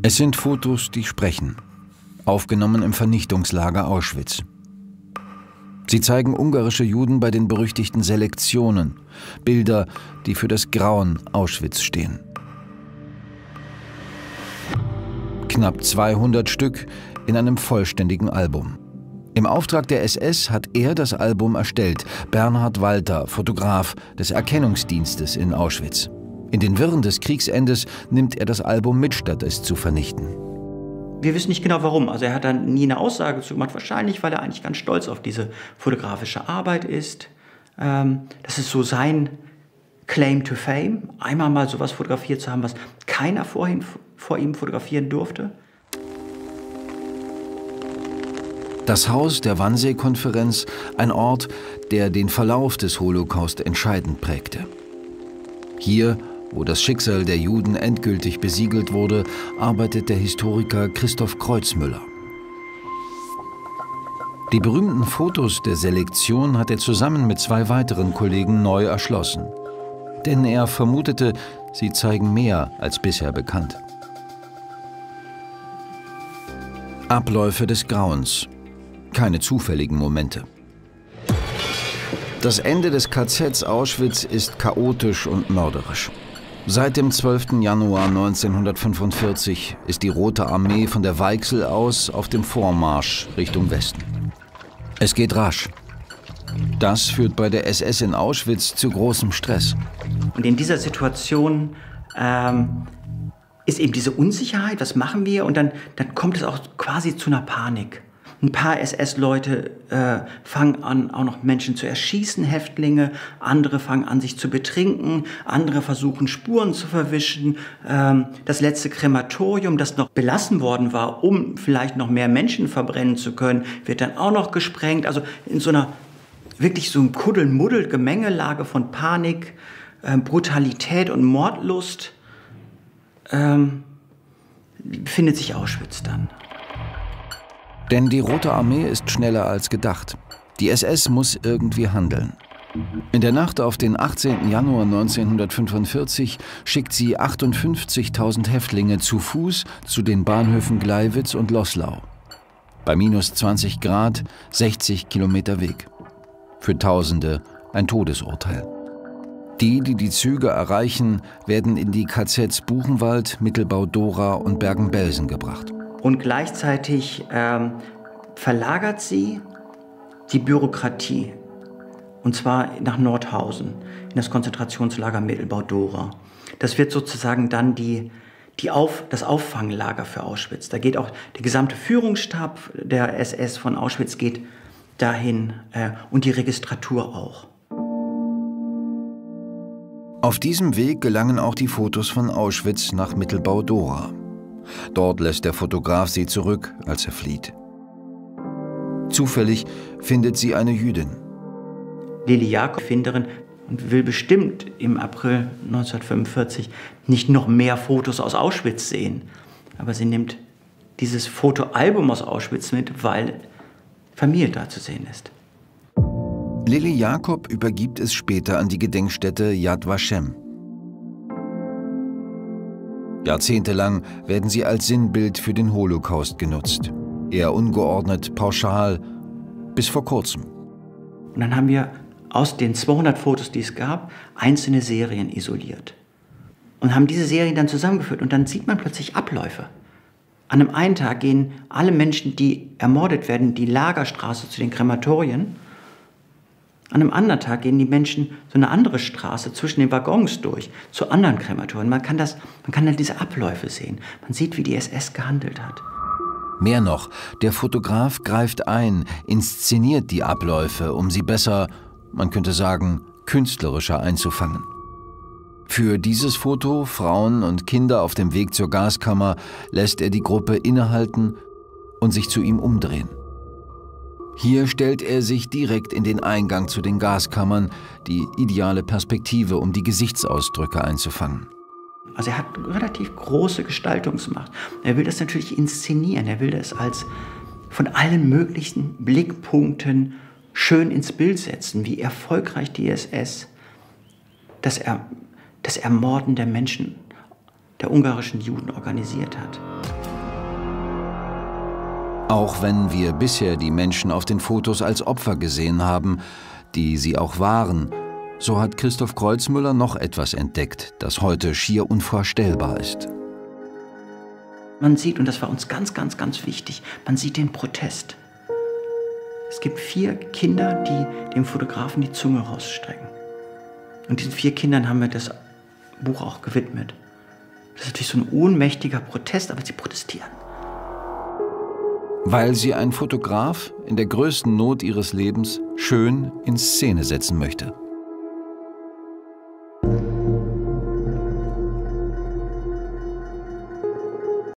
Es sind Fotos, die sprechen, aufgenommen im Vernichtungslager Auschwitz. Sie zeigen ungarische Juden bei den berüchtigten Selektionen, Bilder, die für das Grauen Auschwitz stehen. Knapp 200 Stück in einem vollständigen Album. Im Auftrag der SS hat er das Album erstellt, Bernhard Walter, Fotograf des Erkennungsdienstes in Auschwitz. In den Wirren des Kriegsendes nimmt er das Album mit, statt es zu vernichten. Wir wissen nicht genau warum. Also er hat dann nie eine Aussage zu gemacht. Wahrscheinlich, weil er eigentlich ganz stolz auf diese fotografische Arbeit ist. Ähm, das ist so sein Claim to Fame, einmal mal sowas fotografiert zu haben, was keiner vorhin, vor ihm fotografieren durfte. Das Haus der Wannsee-Konferenz, ein Ort, der den Verlauf des Holocaust entscheidend prägte. Hier wo das Schicksal der Juden endgültig besiegelt wurde, arbeitet der Historiker Christoph Kreuzmüller. Die berühmten Fotos der Selektion hat er zusammen mit zwei weiteren Kollegen neu erschlossen. Denn er vermutete, sie zeigen mehr als bisher bekannt. Abläufe des Grauens. Keine zufälligen Momente. Das Ende des KZs Auschwitz ist chaotisch und mörderisch. Seit dem 12. Januar 1945 ist die Rote Armee von der Weichsel aus auf dem Vormarsch Richtung Westen. Es geht rasch. Das führt bei der SS in Auschwitz zu großem Stress. Und in dieser Situation ähm, ist eben diese Unsicherheit, was machen wir? Und dann, dann kommt es auch quasi zu einer Panik. Ein paar SS-Leute äh, fangen an, auch noch Menschen zu erschießen, Häftlinge. Andere fangen an, sich zu betrinken. Andere versuchen, Spuren zu verwischen. Ähm, das letzte Krematorium, das noch belassen worden war, um vielleicht noch mehr Menschen verbrennen zu können, wird dann auch noch gesprengt. Also in so einer wirklich so einem Kuddelmuddel-Gemengelage von Panik, äh, Brutalität und Mordlust ähm, befindet sich Auschwitz dann. Denn die Rote Armee ist schneller als gedacht. Die SS muss irgendwie handeln. In der Nacht auf den 18. Januar 1945 schickt sie 58.000 Häftlinge zu Fuß zu den Bahnhöfen Gleiwitz und Loslau. Bei minus 20 Grad 60 Kilometer Weg. Für Tausende ein Todesurteil. Die, die die Züge erreichen, werden in die KZs Buchenwald, Mittelbau-Dora und Bergen-Belsen gebracht und gleichzeitig ähm, verlagert sie die Bürokratie und zwar nach Nordhausen in das Konzentrationslager Mittelbau-Dora. Das wird sozusagen dann die, die Auf, das Auffanglager für Auschwitz. Da geht auch der gesamte Führungsstab der SS von Auschwitz geht dahin äh, und die Registratur auch. Auf diesem Weg gelangen auch die Fotos von Auschwitz nach Mittelbau-Dora. Dort lässt der Fotograf sie zurück, als er flieht. Zufällig findet sie eine Jüdin. Lili Jakob, Finderin, und will bestimmt im April 1945 nicht noch mehr Fotos aus Auschwitz sehen. Aber sie nimmt dieses Fotoalbum aus Auschwitz mit, weil Familie da zu sehen ist. Lili Jakob übergibt es später an die Gedenkstätte Yad Vashem. Jahrzehntelang werden sie als Sinnbild für den Holocaust genutzt. Eher ungeordnet, pauschal, bis vor kurzem. Und dann haben wir aus den 200 Fotos, die es gab, einzelne Serien isoliert. Und haben diese Serien dann zusammengeführt. Und dann sieht man plötzlich Abläufe. An einem einen Tag gehen alle Menschen, die ermordet werden, die Lagerstraße zu den Krematorien. An einem anderen Tag gehen die Menschen so eine andere Straße zwischen den Waggons durch, zu anderen Krematorien. Man kann, das, man kann dann diese Abläufe sehen. Man sieht, wie die SS gehandelt hat. Mehr noch, der Fotograf greift ein, inszeniert die Abläufe, um sie besser, man könnte sagen, künstlerischer einzufangen. Für dieses Foto, Frauen und Kinder auf dem Weg zur Gaskammer, lässt er die Gruppe innehalten und sich zu ihm umdrehen. Hier stellt er sich direkt in den Eingang zu den Gaskammern, die ideale Perspektive, um die Gesichtsausdrücke einzufangen. Also er hat relativ große Gestaltungsmacht. Er will das natürlich inszenieren. Er will das als von allen möglichen Blickpunkten schön ins Bild setzen, wie erfolgreich die SS das, er, das Ermorden der Menschen der ungarischen Juden organisiert hat. Auch wenn wir bisher die Menschen auf den Fotos als Opfer gesehen haben, die sie auch waren, so hat Christoph Kreuzmüller noch etwas entdeckt, das heute schier unvorstellbar ist. Man sieht, und das war uns ganz, ganz, ganz wichtig, man sieht den Protest. Es gibt vier Kinder, die dem Fotografen die Zunge rausstrecken. Und diesen vier Kindern haben wir das Buch auch gewidmet. Das ist natürlich so ein ohnmächtiger Protest, aber sie protestieren. Weil sie ein Fotograf in der größten Not ihres Lebens schön in Szene setzen möchte.